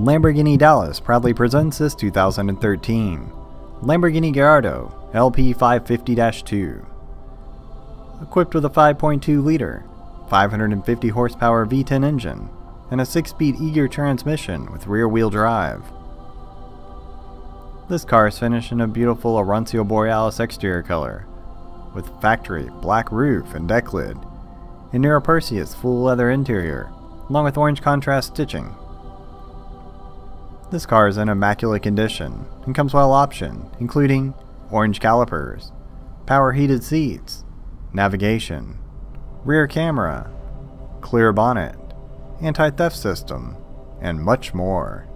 Lamborghini Dallas proudly presents this 2013 Lamborghini Gallardo LP 550-2. Equipped with a 5.2 liter, 550 horsepower V10 engine and a 6-speed E-Gear transmission with rear-wheel drive. This car is finished in a beautiful Arancio Borealis exterior color, with factory black roof and deck lid, and Nero Perseus full leather interior, along with orange contrast stitching this car is in immaculate condition and comes well optioned, including orange calipers, power heated seats, navigation, rear camera, clear bonnet, anti-theft system, and much more.